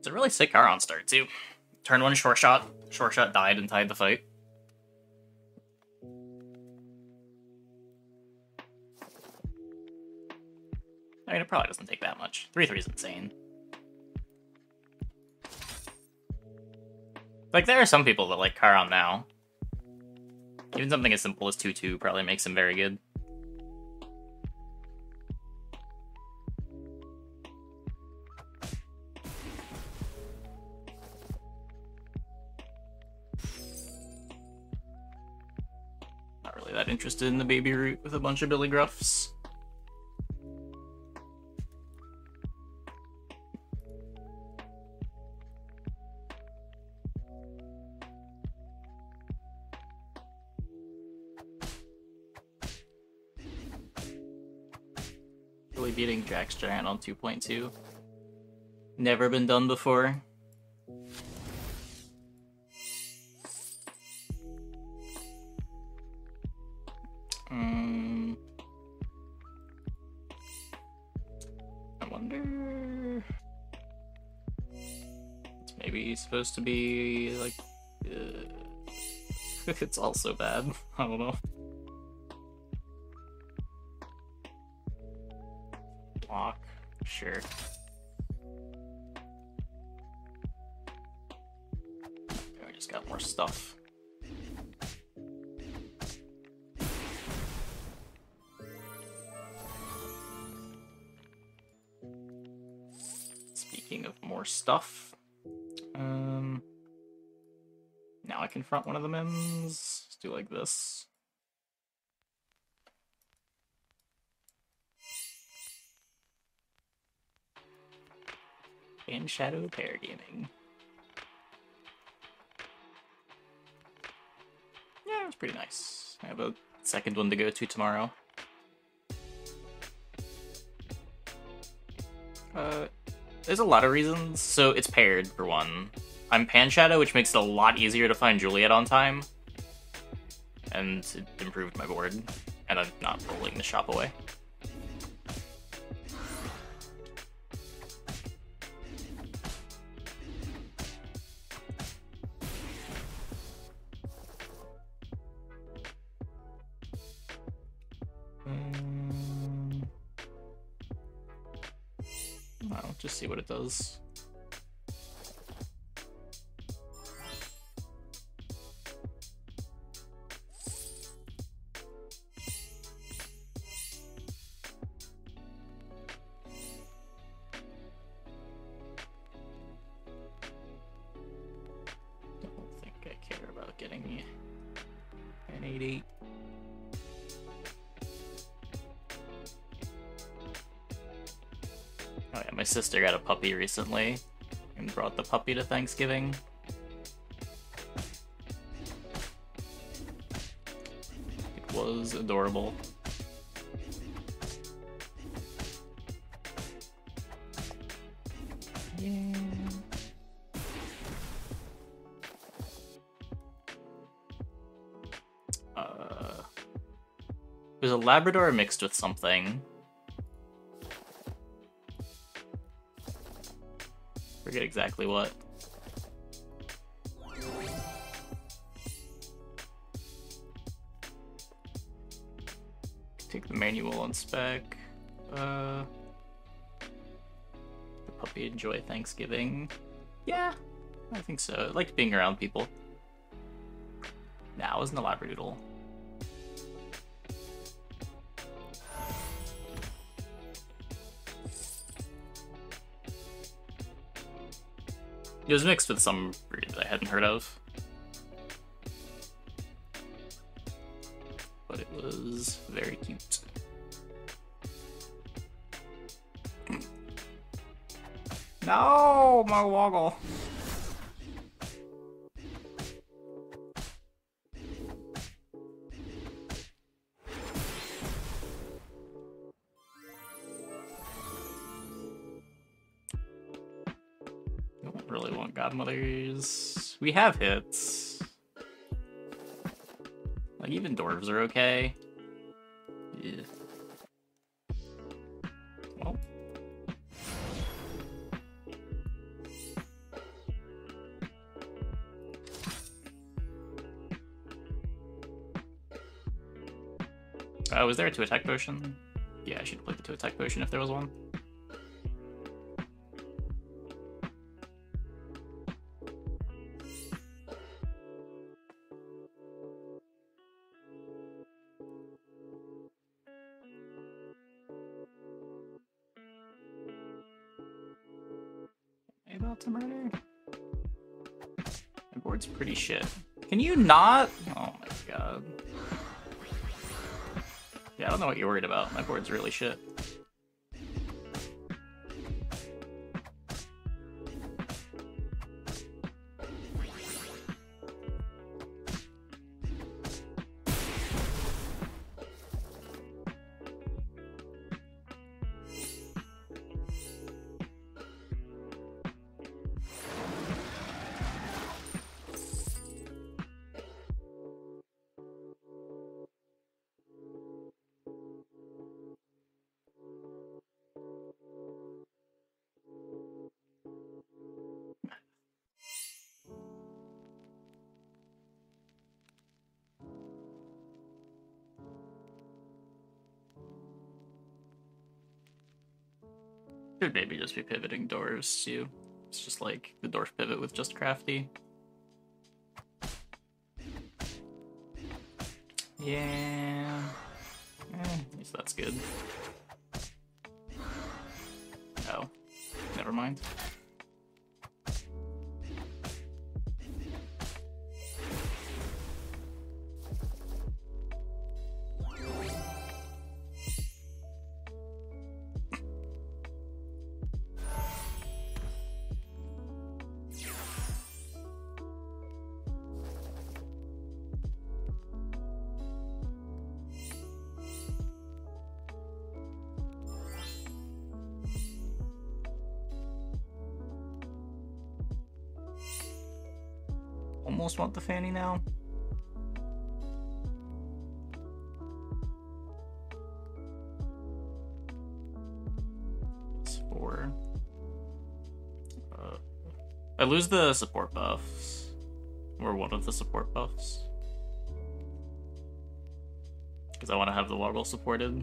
It's a really sick Charon start, too. Turn one short shot, short shot died and tied the fight. I mean, it probably doesn't take that much. 3-3 is insane. Like, there are some people that like Charon now. Even something as simple as 2-2 probably makes him very good. In the baby root with a bunch of Billy Gruffs. Really beating Jack's Giant on 2.2. Never been done before. Wonder. It's maybe supposed to be like. Uh, it's also bad. I don't know. Block. Sure. I just got more stuff. Of more stuff, um, now I confront one of the men's. Let's do like this. And Shadow Pair Gaming. Yeah, it was pretty nice. I have a second one to go to tomorrow. Uh, there's a lot of reasons. So it's paired for one. I'm Pan Shadow, which makes it a lot easier to find Juliet on time. And it improved my board. And I'm not rolling the shop away. Um, just see what it does. Don't think I care about getting an 8-8. Sister got a puppy recently and brought the puppy to Thanksgiving. It was adorable. Yeah. Uh, it was a Labrador mixed with something. Forget exactly what. Take the manual on spec. Uh, the puppy enjoy Thanksgiving. Yeah, I think so. I liked being around people. Nah, it wasn't a Labradoodle. It was mixed with some breed that I hadn't heard of. But it was very cute. No, my woggle. godmothers. We have hits. Like, even dwarves are okay. Yeah. Well. Oh, was there a two attack potion? Yeah, I should play the two attack potion if there was one. About to murder? My board's pretty shit. Can you not? Oh my god. Yeah, I don't know what you're worried about. My board's really shit. Should maybe just be pivoting doors too. It's just like the dwarf pivot with just crafty. Yeah. Eh, at least that's good. Oh. Never mind. Almost want the fanny now. It's. Uh, I lose the support buffs. Or one of the support buffs. Because I want to have the Woggle supported.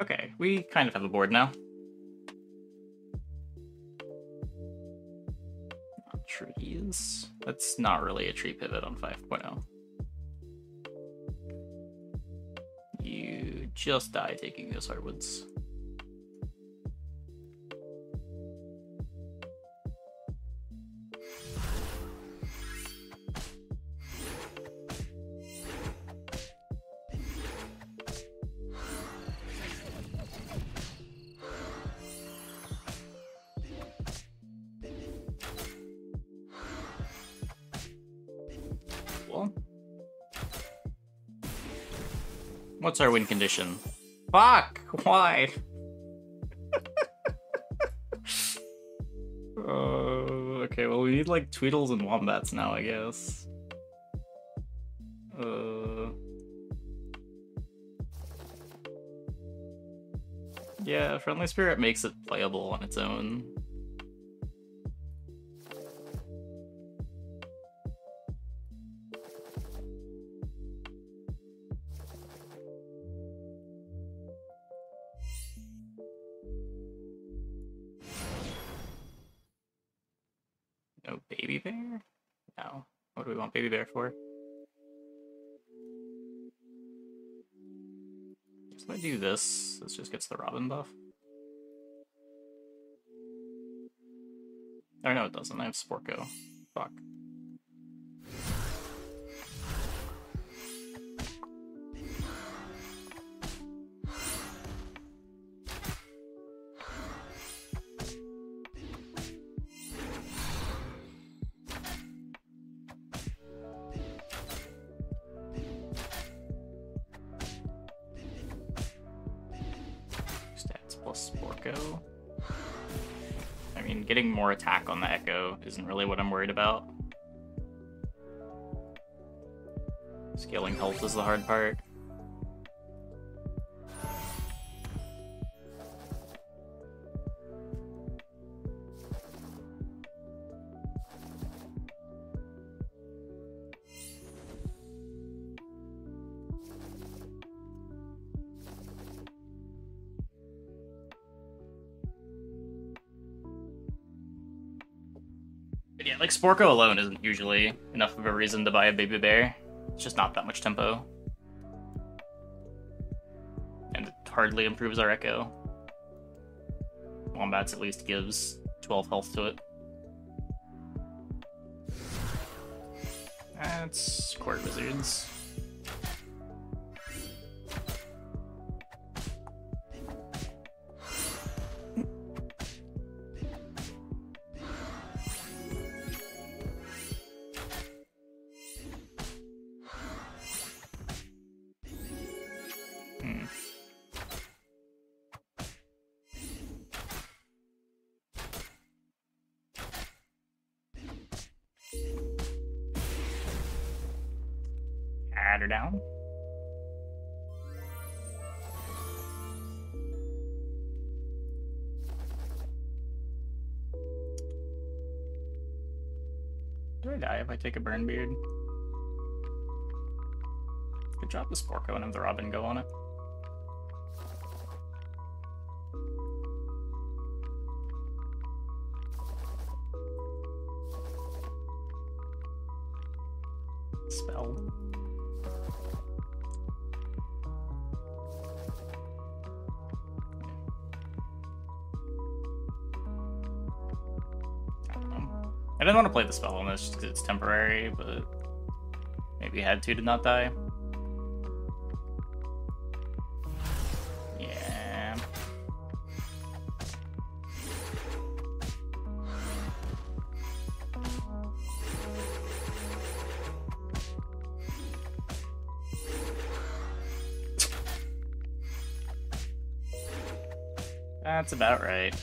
Okay, we kind of have a board now. Trees. That's not really a tree pivot on 5.0. You just die taking those hardwoods. What's our win condition? Fuck! Why? uh, okay, well we need like Tweedles and Wombats now, I guess. Uh... Yeah, Friendly Spirit makes it playable on its own. No baby bear? No. What do we want baby bear for? If I do this, this just gets the Robin buff. Or no, it doesn't. I have Sporko. Fuck. Sporko. I mean, getting more attack on the Echo isn't really what I'm worried about. Scaling health is the hard part. But yeah, like Sporko alone isn't usually enough of a reason to buy a baby bear. It's just not that much tempo. And it hardly improves our echo. Wombats at least gives 12 health to it. That's Court Wizards. Down. Do I die if I take a burn beard? Could drop the Sporko and have the Robin go on it. Spell. I didn't want to play the spell on this just because it's temporary, but maybe I had to to not die. Yeah. That's about right.